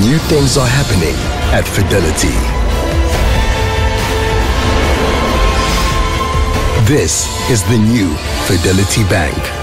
New things are happening at Fidelity. This is the new Fidelity Bank.